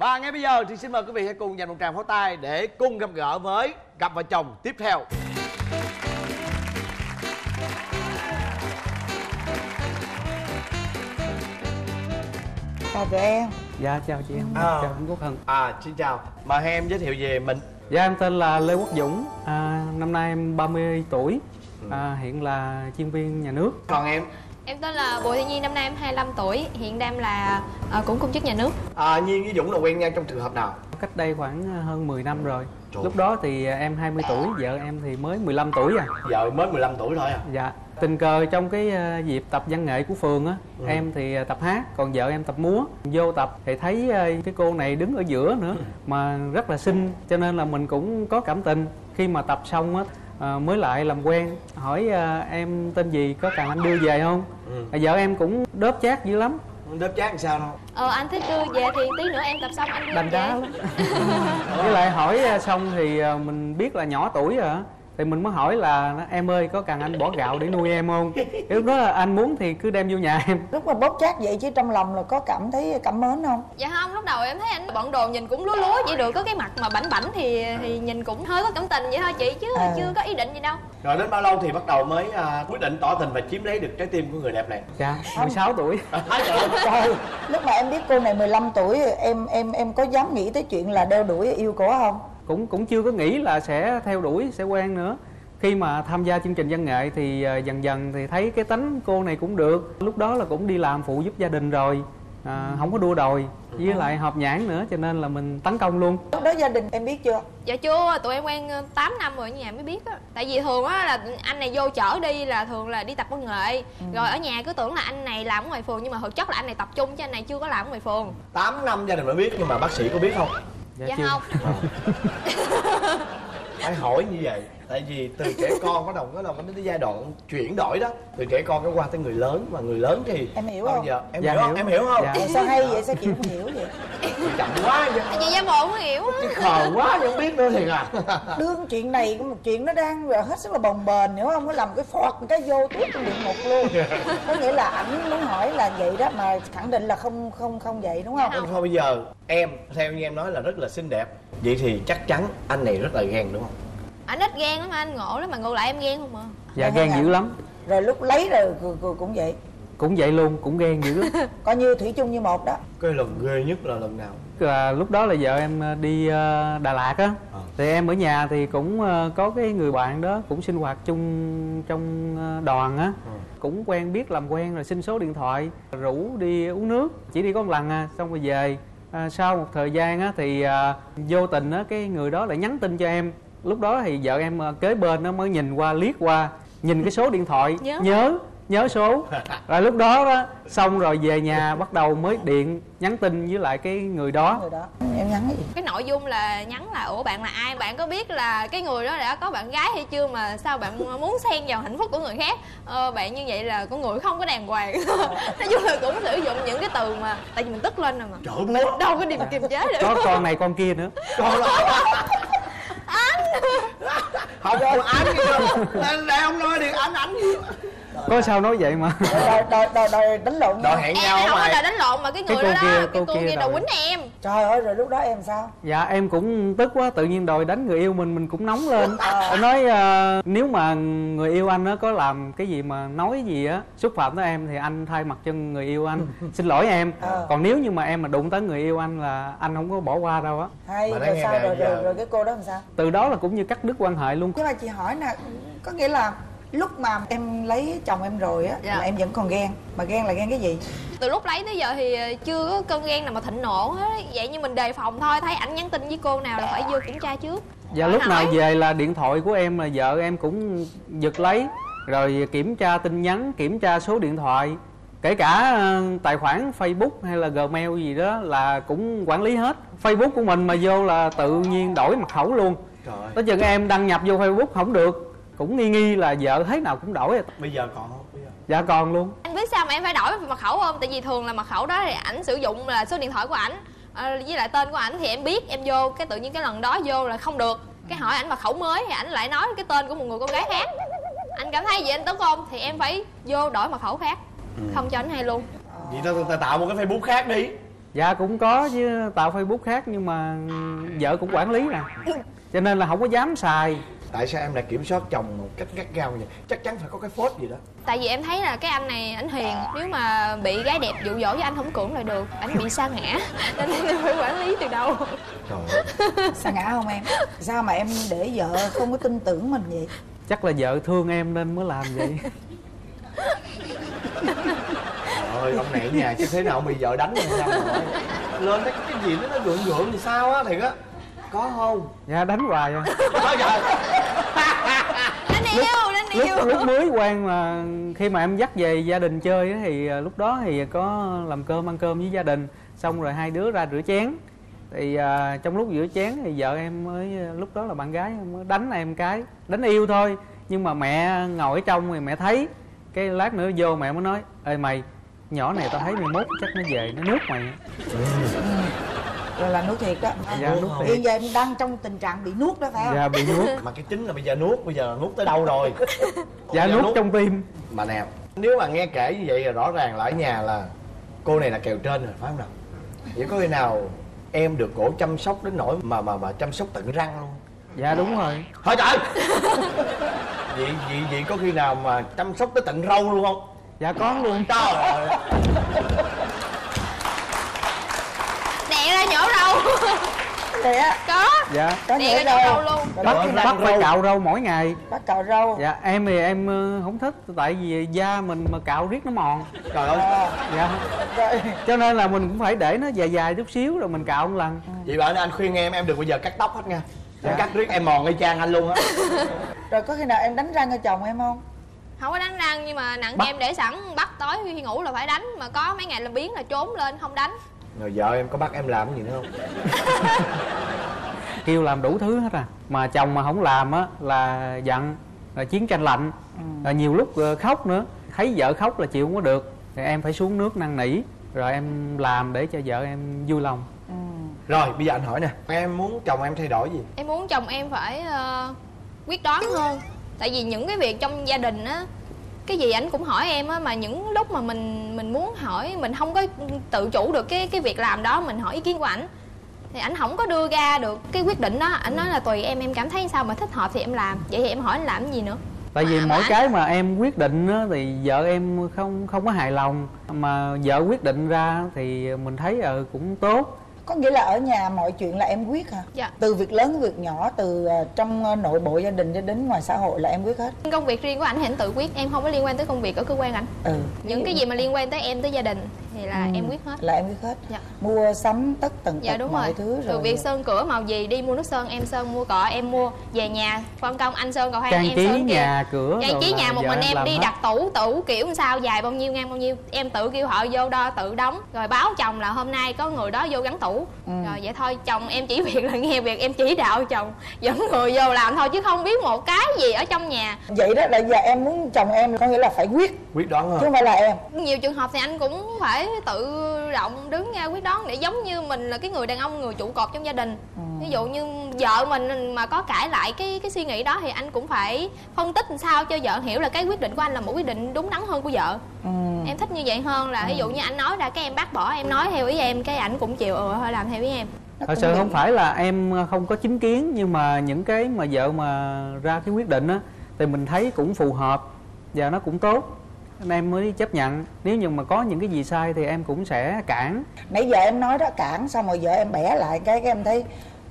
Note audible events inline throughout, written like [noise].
Và ngay bây giờ thì xin mời quý vị hãy cùng dành một tràng pháo tay để cùng gặp gỡ với cặp vợ chồng tiếp theo. chào tụi em. Dạ chào chị em, À. chào anh Quốc Hân À xin chào, mời hai em giới thiệu về mình. Dạ em tên là Lê Quốc Dũng, à, năm nay em 30 tuổi. À, Hiện là chuyên viên nhà nước. Còn em, Em tên là Bùi Thị Nhi, năm nay em 25 tuổi, hiện đang là ờ, cũng công chức nhà nước. à, Nhiên với Dũng là quen nhau trong trường hợp nào? Cách đây khoảng hơn 10 năm rồi Trời. Lúc đó thì em 20 tuổi, vợ em thì mới 15 tuổi à Vợ mới 15 tuổi thôi à. Dạ Tình cờ trong cái à, dịp tập văn nghệ của phường á Em thì à, tập hát, còn vợ em tập múa Vô tập thì thấy à, cái cô này đứng ở giữa nữa Mà rất là xinh Cho nên là mình cũng có cảm tình Khi mà tập xong á à, mới lại làm quen Hỏi à, em tên gì, có cần anh đưa về không Ừ. à, Vợ em cũng đớp chát dữ lắm Đớp chát làm sao đâu? Ờ, anh thích đưa về thì tí nữa em tập xong anh đưa Đành về. đá lắm [laughs] Với lại hỏi à, xong thì mình biết là nhỏ tuổi rồi thì mình mới hỏi là em ơi có cần anh bỏ gạo để nuôi em không lúc đó là anh muốn thì cứ đem vô nhà em lúc mà bóp chát vậy chứ trong lòng là có cảm thấy cảm mến không Dạ không, lúc đầu em thấy anh bận đồ nhìn cũng lúa lúa chỉ được có cái mặt mà bảnh bảnh thì thì nhìn cũng hơi có cảm tình vậy thôi chị chứ À. chưa có ý định gì đâu. Rồi đến bao lâu thì bắt đầu mới à, quyết định tỏ tình và chiếm lấy được trái tim của người đẹp này? Dạ, 16 tuổi Thái trời ơi. trời lúc mà em biết cô này 15 tuổi em em em có dám nghĩ tới chuyện là đeo đuổi yêu cổ không cũng cũng chưa có nghĩ là sẽ theo đuổi sẽ quen nữa khi mà tham gia chương trình văn nghệ thì à, dần dần thì thấy cái tánh cô này cũng được lúc đó là cũng đi làm phụ giúp gia đình rồi à, không có đua đòi với lại hợp nhãn nữa cho nên là mình tấn công luôn lúc đó gia đình em biết chưa Dạ chưa, tụi em quen ờ, 8 năm rồi ở nhà mới biết á. Tại vì thường á là anh này vô chở đi là thường là đi tập văn nghệ. Rồi ở nhà cứ tưởng là anh này làm ở ngoài phường nhưng mà thực chất là anh này tập trung chứ anh này chưa có làm ở ngoài phường. 8 năm gia đình mới biết nhưng mà bác sĩ có biết không? Dạ, chưa. không. Phải hỏi như vậy Tại vì từ trẻ con bắt đầu bắt đầu đến cái giai đoạn chuyển đổi đó Từ trẻ con nó qua tới người lớn Mà người lớn thì Em hiểu bao không? giờ Em Dạ, hiểu không? hiểu. Em hiểu không? Dạ. Sao hay vậy sao chị không hiểu vậy Chậm quá chứ Chị giả bộ không hiểu á. Khờ quá chứ không biết nữa thiệt à đương chuyện này có một chuyện nó đang hết sức là bồng bềnh hiểu không nó làm cái phọt một cái vô tuốt trong địa ngục luôn có nghĩa là ảnh muốn hỏi là vậy đó mà khẳng định là không không không vậy đúng không Thôi bây giờ em theo như em nói là rất là xinh đẹp Vậy thì chắc chắn anh này rất là ghen đúng không? Anh ít ghen lắm anh ngộ lắm mà ngược lại em ghen không à. dạ Dạ, ghen dữ lắm. Rồi lúc lấy rồi cũng vậy. Cũng vậy luôn cũng ghen dữ lắm. [laughs] Coi như thủy chung như một đó. Cái lần ghê nhất là lần nào? là lúc đó là vợ em ờ, đi ờ, Đà Lạt á. Ờ. thì em ở nhà thì cũng ờ, có cái người bạn đó cũng sinh hoạt chung trong đoàn á. Ừ. cũng quen biết làm quen rồi xin số điện thoại rủ đi uống nước. Chỉ đi có một lần à xong rồi về. À, sau một thời gian á thì à, vô tình á cái người đó lại nhắn tin cho em lúc đó thì vợ em à, kế bên nó mới nhìn qua liếc qua nhìn cái số điện thoại Nhớ. nhớ nhớ số rồi lúc đó đó xong rồi về nhà bắt đầu mới điện nhắn tin với lại cái người đó người đó em nhắn cái gì Cái nội dung là nhắn là ủa bạn là ai? Bạn có biết là cái người đó đã có bạn gái hay chưa mà sao bạn muốn xen vào hạnh phúc của người khác? Ờ, bạn như vậy là con người không có đàng hoàng. [laughs] Nói chung là cũng sử dụng những cái từ mà tại vì mình tức lên rồi mà. Trời đâu có điểm kiềm chế được. có con này con kia nữa là [laughs] [laughs] Không gì đâu Để ông nói đi anh ảnh gì có sao nói vậy mà đòi đòi đòi, đòi đánh lộn Đòi nhau hẹn Em nhau không phải là đánh lộn mà cái Cái người cô đó, kia, đó cô cái cô kia kia đầu rồi. quýnh em. Trời ơi rồi lúc đó em sao? Dạ em cũng tức quá tự nhiên đòi đánh người yêu mình mình cũng nóng lên. Em nói ờ, nếu mà người yêu anh á có làm cái gì mà nói gì á xúc phạm tới em thì anh thay mặt cho người yêu anh. [laughs] Xin lỗi em. Ờ. còn nếu như mà em mà đụng tới người yêu anh là anh không có bỏ qua đâu á. Hay rồi sao? rồi, giờ- rồi rồi cái cô đó làm sao? Từ đó là cũng như cắt đứt quan hệ luôn. Nhưng mà chị hỏi nè có nghĩa là lúc mà em lấy chồng em rồi á Dạ. mà em vẫn còn ghen. Mà ghen là ghen cái gì? Từ lúc lấy tới giờ thì ờ, chưa có cơn ghen nào mà thịnh nộ hết. Vậy như mình đề phòng thôi, thấy ảnh nhắn tin với cô nào là phải vô kiểm tra trước. và Hỏi lúc nào về là điện thoại của em là vợ em cũng giật lấy. Rồi kiểm tra tin nhắn kiểm tra số điện thoại. Kể cả ờ, tài khoản facebook hay là gmail gì đó là cũng quản lý hết. Facebook của mình mà vô là tự nhiên đổi mật khẩu luôn. Tới chừng em đăng nhập vô facebook không được cũng nghi nghi là vợ thế nào cũng đổi Bây giờ còn không? Bây giờ. Dạ còn luôn. Anh biết sao mà em phải đổi mật khẩu không? Tại vì thường là mật khẩu đó thì ảnh sử dụng là số điện thoại của ảnh Ờ, với lại tên của ảnh thì em biết em vô cái tự nhiên cái lần đó vô là không được. Cái hỏi ảnh mật khẩu mới thì ảnh lại nói cái tên của một người con gái khác. Anh cảm thấy vậy anh tấn công thì em phải vô đổi mật khẩu khác. Không cho ảnh hay luôn. Vậy tao tao tạo một cái facebook khác đi. Dạ cũng có chứ tạo facebook khác nhưng mà vợ cũng quản lý nè. Cho nên là không có dám xài tại sao em lại kiểm soát chồng một cách gắt gao vậy? Chắc chắn phải có cái phốt gì đó. Tại vì em thấy là cái anh này ảnh hiền nếu mà bị gái đẹp dụ dỗ với anh không cưỡng lại được ảnh bị sa ngã. [laughs] Nên em phải quản lý từ đầu. Trời [laughs] ơi. Sa ngã không em? Sao mà em để vợ không có tin tưởng mình vậy? Chắc là vợ thương em nên mới làm vậy. Trời ơi ông này ở nhà chứ thế nào ông bị vợ đánh hay sao lên cái cái gì nó nó gượng gượng thì sao á thiệt á. Có không? Dạ đánh hoài à. Có trời đánh lúc yêu lúc mới quen mà khi mà em dắt về gia đình chơi á, thì à, lúc đó thì có làm cơm ăn cơm với gia đình. Xong rồi hai đứa ra rửa chén. Thì à, trong lúc rửa chén thì vợ em mới lúc đó là bạn gái mới đánh em cái đánh yêu thôi. Nhưng mà mẹ ngồi ở trong thì mẹ thấy. Cái lát nữa vô mẹ mới nói ê mày nhỏ này tao thấy mày mốt chắc nó về nó nước mày rồi là nuốt thiệt đó dạ nuốt hiện thiệt. giờ em đang trong tình trạng bị nuốt đó phải không? Dạ bị nuốt. Mà cái chính là bây giờ nuốt bây giờ nuốt tới đâu rồi? Dạ giờ nuốt. trong tim. Mà nè nếu mà nghe kể như vậy là rõ ràng là ở nhà là cô này là kèo trên rồi phải không nào? Vậy có khi nào em được cổ chăm sóc đến nỗi mà mà mà chăm sóc tận răng luôn? Dạ đúng rồi. Thôi trời! Vậy vậy vậy có khi nào mà chăm sóc tới tận râu luôn không? Dạ có luôn. Trời ơi ra nhổ râu á có. Dạ. Có ra nhổ râu luôn. Bắt bắt khi bắt phải cạo râu mỗi ngày. Bắt cạo râu dạ em thì em ờ, không thích tại vì da mình mà cạo riết nó mòn. Trời ơi. À, dạ. Rồi cho nên là mình cũng phải để nó dài dài chút xíu rồi mình cạo một lần. Vậy bạn anh khuyên em em đừng bao giờ cắt tóc hết nha. Dạ. cắt riết em mòn y chang anh luôn á. [laughs] Rồi có khi nào em đánh răng cho chồng em không? Không có đánh răng nhưng mà nặng Bắt. em để sẵn bắt tối khi ngủ là phải đánh. Mà có mấy ngày làm biến là trốn lên không đánh rồi vợ em có bắt em làm cái gì nữa không? [laughs] Kêu làm đủ thứ hết à. Mà chồng mà không làm á là giận là chiến tranh lạnh. Là nhiều lúc ờ, khóc nữa. Thấy vợ khóc là chịu không có được. Thì em phải xuống nước năn nỉ rồi em làm để cho vợ em vui lòng. Ừ. rồi bây giờ anh hỏi nè em muốn chồng em thay đổi gì? Em muốn chồng em phải ờ, quyết đoán hơn. Tại vì những cái việc trong gia đình á cái gì ảnh cũng hỏi em á mà những lúc mà mình mình muốn hỏi mình không có tự chủ được cái cái việc làm đó mình hỏi ý kiến của ảnh thì ảnh không có đưa ra được cái quyết định đó. Ảnh nói là tùy em em cảm thấy sao mà thích hợp thì em làm. Vậy thì em hỏi anh làm cái gì nữa? Tại vì Mà- mỗi mà cái mà em quyết định á, thì vợ em không không có hài lòng. Mà vợ quyết định ra thì mình thấy ờ cũng tốt có nghĩa là ở nhà mọi chuyện là em quyết hả? Dạ. Từ việc lớn việc nhỏ từ ờ, trong ờ, nội bộ gia đình cho đến ngoài xã hội là em quyết hết. Công việc riêng của ảnh thì ảnh tự quyết em không có liên quan tới công việc ở cơ quan ảnh. Ừ. Những cái gì mà liên quan tới em tới gia đình thì là Ừ, em quyết hết. Là em quyết hết. Dạ. mua sắm tất tần dạ tật đúng mọi rồi thứ từ rồi việc sơn cửa màu gì đi mua nước sơn em sơn mua cọ em mua về nhà. Phân công anh sơn cầu thang trang em trí sơn kia nhà cửa trang trí nhà một mình em đi hết. đặt tủ tủ kiểu sao dài bao nhiêu ngang bao nhiêu. Em tự kêu họ vô đo tự đóng rồi báo chồng là hôm nay có người đó vô gắn tủ Ừ. rồi vậy thôi chồng em chỉ việc là nghe việc em chỉ đạo chồng dẫn người vô làm thôi chứ không biết một cái gì ở trong nhà. Vậy đó là giờ em muốn chồng em có nghĩa là phải quyết. Quyết đoán chứ hơn không phải là em. Nhiều trường hợp thì anh cũng phải tự động đứng ra quyết đoán để giống như mình là cái người đàn ông người trụ cột trong gia đình. Ừ. ví dụ như vợ mình mà có cãi lại cái cái suy nghĩ đó thì anh cũng phải phân tích làm sao cho vợ hiểu là cái quyết định của anh là một quyết định đúng đắn hơn của vợ. Ừ. em thích như vậy hơn là ví dụ như anh nói ra cái em bác bỏ em nói theo ý em cái ảnh cũng chịu ừ thôi làm theo ý em. Thật sự không phải là em không có chính kiến nhưng mà những cái mà vợ mà ra cái quyết định á thì mình thấy cũng phù hợp và nó cũng tốt. Nên em mới chấp nhận. Nếu như mà có những cái gì sai thì em cũng sẽ cản. Nãy giờ em nói đó cản xong rồi giờ em bẻ lại cái cái em thấy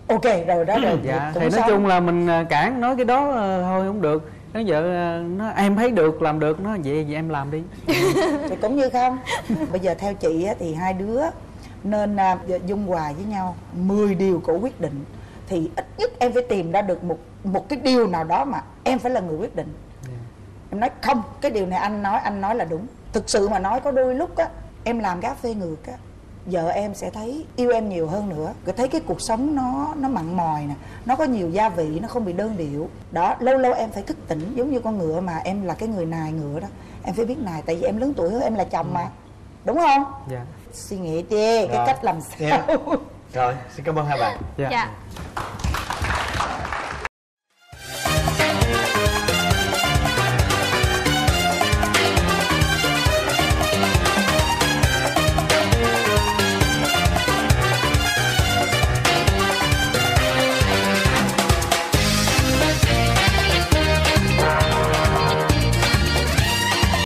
ok rồi đó rồi dạ cũng thì nói xong. chung là mình à, cản nói cái đó ờ, thôi không được. Nói vợ ờ, nó em thấy được làm được nó vậy vậy em làm đi. Thì cũng như không bây giờ theo chị á, thì hai đứa nên à, dung hòa với nhau 10 điều của quyết định. Thì ít nhất em phải tìm ra được một một cái điều nào đó mà em phải là người quyết định. Em nói không cái điều này anh nói anh nói là đúng. Thực sự mà nói có đôi lúc á em làm gáp phê ngược á vợ em sẽ thấy yêu em nhiều hơn nữa. Cứ thấy cái cuộc sống nó nó mặn mòi nè nó có nhiều gia vị nó không bị đơn điệu. Đó lâu lâu em phải thức tỉnh giống như con ngựa mà em là cái người nài ngựa đó. Em phải biết nài tại vì em lớn tuổi hơn em là chồng mà. Đúng không? Dạ. Suy nghĩ đi cái cách làm sao? Dạ. rồi xin cảm ơn hai bạn. Dạ, dạ